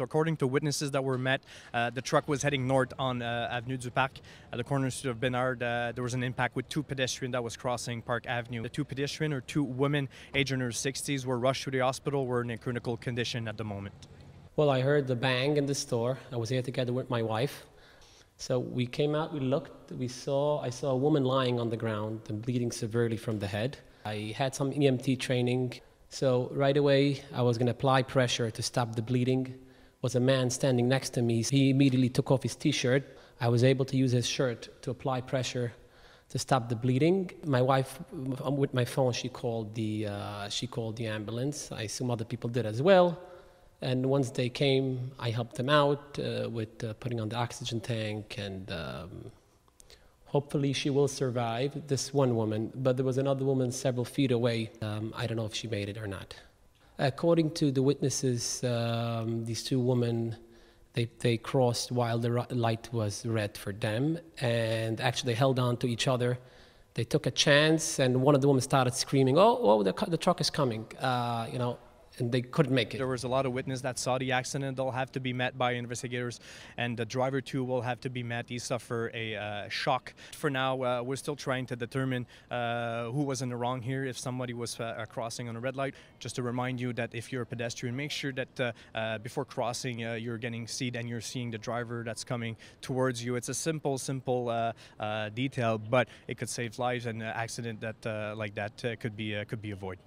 According to witnesses that were met, uh, the truck was heading north on uh, Avenue du Parc at the corner street of Bernard. Uh, there was an impact with two pedestrians that was crossing Parc Avenue. The two pedestrians, or two women, aged in their 60s, were rushed to the hospital. Were in a critical condition at the moment. Well, I heard the bang in the store. I was here together with my wife. So we came out, we looked, we saw, I saw a woman lying on the ground and bleeding severely from the head. I had some EMT training, so right away I was going to apply pressure to stop the bleeding was a man standing next to me. He immediately took off his t-shirt. I was able to use his shirt to apply pressure to stop the bleeding. My wife, with my phone, she called the uh, she called the ambulance. I assume other people did as well. And once they came, I helped them out uh, with uh, putting on the oxygen tank, and um, hopefully she will survive. This one woman, but there was another woman several feet away. Um, I don't know if she made it or not. According to the witnesses, um, these two women, they, they crossed while the light was red for them and actually held on to each other. They took a chance, and one of the women started screaming, "Oh, oh, the, the truck is coming!" Uh, you know, and they couldn't make it. There was a lot of witnesses that saw the accident. They'll have to be met by investigators, and the driver too will have to be met. He suffered a uh, shock. For now, uh, we're still trying to determine uh, who was in the wrong here. If somebody was uh, crossing on a red light, just to remind you that if you're a pedestrian, make sure that uh, uh, before crossing, you're getting seat and you're seeing the driver that's coming towards you. It's a simple, simple detail, but it could save lives, and an accident that like that could be could be avoided.